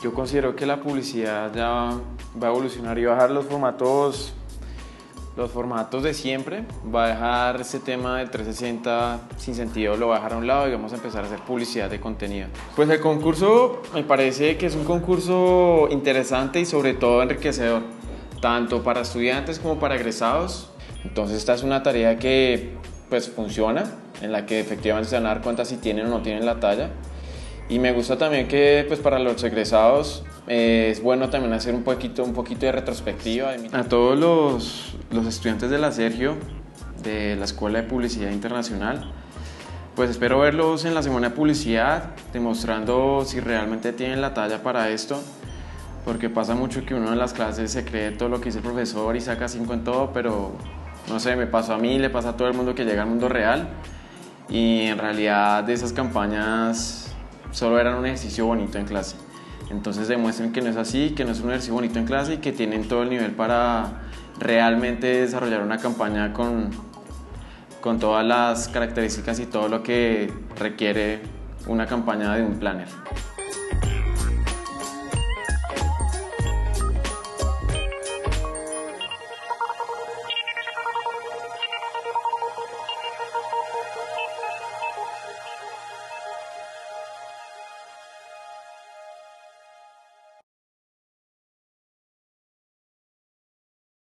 Yo considero que la publicidad ya va a evolucionar y va a bajar los formatos, los formatos de siempre. Va a dejar ese tema del 360 sin sentido, lo va a dejar a un lado y vamos a empezar a hacer publicidad de contenido. Pues el concurso me parece que es un concurso interesante y sobre todo enriquecedor, tanto para estudiantes como para egresados. Entonces esta es una tarea que pues funciona, en la que efectivamente se van a dar cuenta si tienen o no tienen la talla. Y me gusta también que pues para los egresados eh, es bueno también hacer un poquito, un poquito de retrospectiva. A todos los, los estudiantes de la Sergio, de la Escuela de Publicidad Internacional, pues espero verlos en la semana de publicidad, demostrando si realmente tienen la talla para esto, porque pasa mucho que uno en las clases se cree todo lo que dice el profesor y saca cinco en todo, pero no sé, me pasó a mí, le pasa a todo el mundo que llega al mundo real y en realidad de esas campañas solo eran un ejercicio bonito en clase. Entonces demuestren que no es así, que no es un ejercicio bonito en clase y que tienen todo el nivel para realmente desarrollar una campaña con, con todas las características y todo lo que requiere una campaña de un planner.